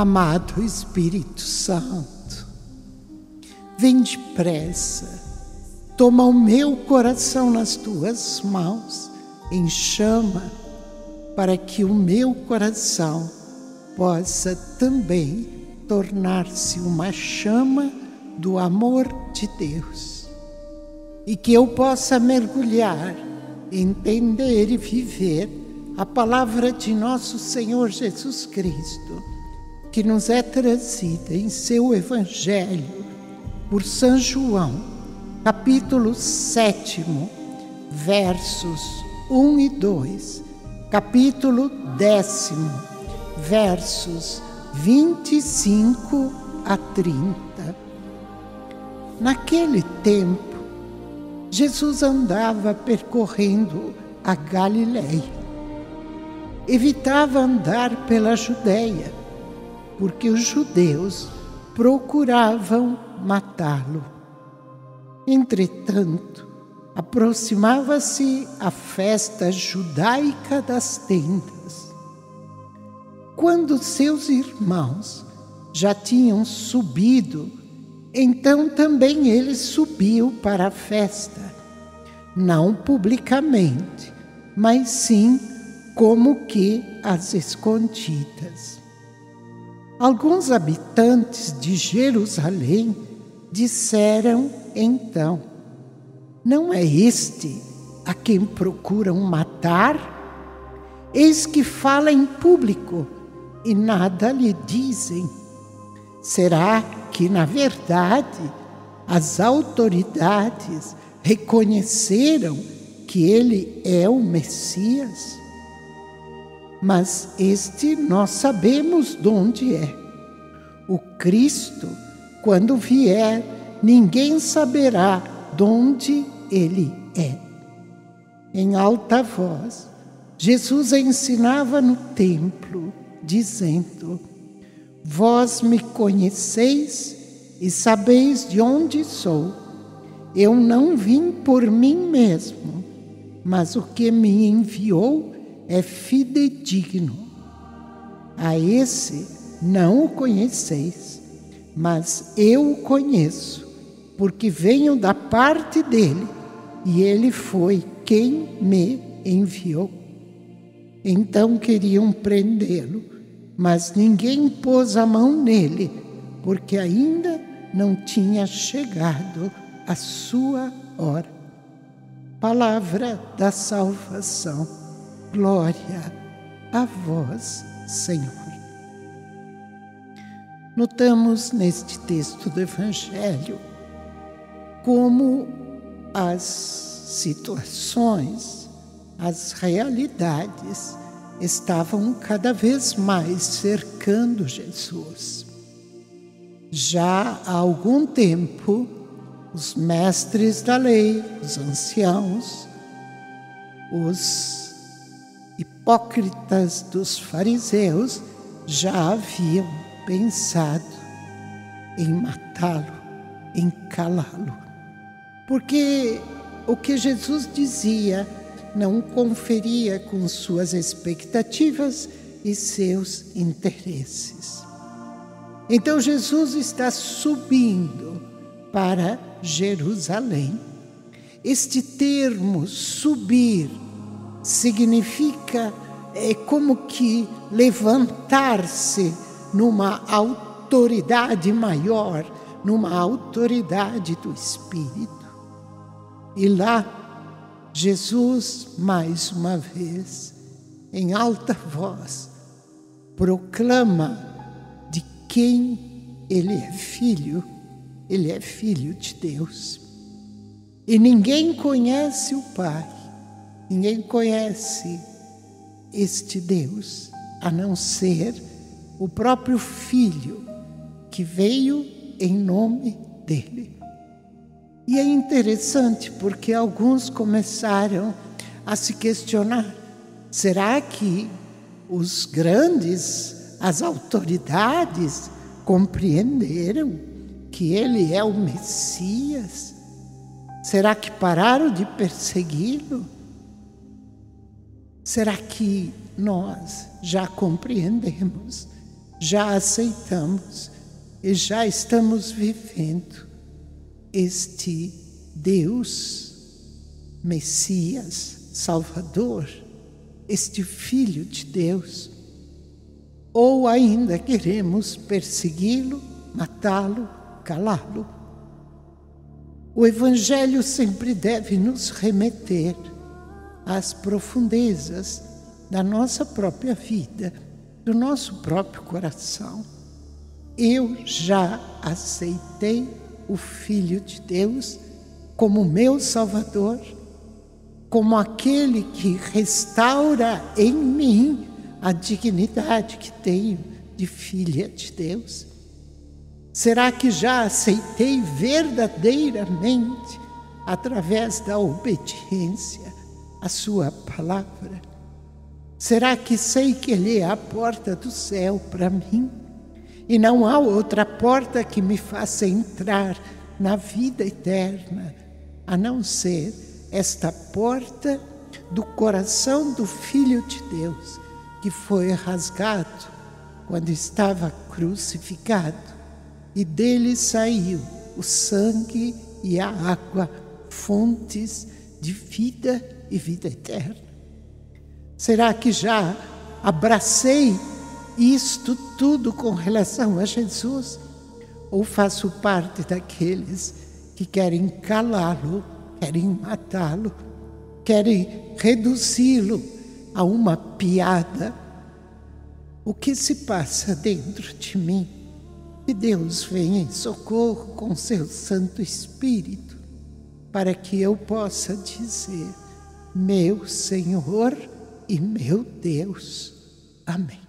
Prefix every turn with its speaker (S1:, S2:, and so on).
S1: Amado Espírito Santo, vem depressa, toma o meu coração nas tuas mãos, em chama, para que o meu coração possa também tornar-se uma chama do amor de Deus. E que eu possa mergulhar, entender e viver a palavra de nosso Senhor Jesus Cristo que nos é trazida em seu Evangelho por São João, capítulo 7, versos 1 e 2, capítulo 10, versos 25 a 30. Naquele tempo, Jesus andava percorrendo a Galiléia. Evitava andar pela Judéia porque os judeus procuravam matá-lo. Entretanto, aproximava-se a festa judaica das tendas. Quando seus irmãos já tinham subido, então também ele subiu para a festa, não publicamente, mas sim como que às escondidas. Alguns habitantes de Jerusalém disseram então: Não é este a quem procuram matar? Eis que fala em público e nada lhe dizem. Será que, na verdade, as autoridades reconheceram que ele é o Messias? Mas este nós sabemos de onde é. O Cristo, quando vier, ninguém saberá de onde ele é. Em alta voz, Jesus ensinava no templo, dizendo: Vós me conheceis e sabeis de onde sou. Eu não vim por mim mesmo, mas o que me enviou é fidedigno. A esse não o conheceis, mas eu o conheço, porque venho da parte dele, e ele foi quem me enviou. Então queriam prendê-lo, mas ninguém pôs a mão nele, porque ainda não tinha chegado a sua hora. Palavra da salvação. Glória a vós, Senhor. Notamos neste texto do Evangelho como as situações, as realidades estavam cada vez mais cercando Jesus. Já há algum tempo, os mestres da lei, os anciãos, os hipócritas dos fariseus já haviam pensado em matá-lo, em calá-lo. Porque o que Jesus dizia não conferia com suas expectativas e seus interesses. Então Jesus está subindo para Jerusalém. Este termo subir significa é como que levantar-se numa autoridade maior, numa autoridade do Espírito. E lá, Jesus, mais uma vez, em alta voz, proclama de quem ele é filho, ele é filho de Deus. E ninguém conhece o Pai Ninguém conhece este Deus a não ser o próprio Filho que veio em nome dele. E é interessante porque alguns começaram a se questionar: será que os grandes, as autoridades, compreenderam que ele é o Messias? Será que pararam de persegui-lo? Será que nós já compreendemos já aceitamos e já estamos vivendo este Deus, Messias, Salvador, este Filho de Deus, ou ainda queremos persegui-lo, matá-lo, calá-lo. O Evangelho sempre deve nos remeter às profundezas da nossa própria vida, do nosso próprio coração. Eu já aceitei o Filho de Deus como meu Salvador, como aquele que restaura em mim a dignidade que tenho de filha de Deus. Será que já aceitei verdadeiramente, através da obediência, a Sua palavra? Será que sei que Ele é a porta do céu para mim? E não há outra porta que me faça entrar na vida eterna, a não ser esta porta do coração do Filho de Deus, que foi rasgado quando estava crucificado, e dele saiu o sangue e a água, fontes de vida e vida eterna. Será que já abracei isto tudo com relação a Jesus? Ou faço parte daqueles que querem calá-lo, querem matá-lo, querem reduzi-lo a uma piada? O que se passa dentro de mim? Que Deus venha em socorro com seu Santo Espírito, para que eu possa dizer: Meu Senhor e meu Deus. Amém.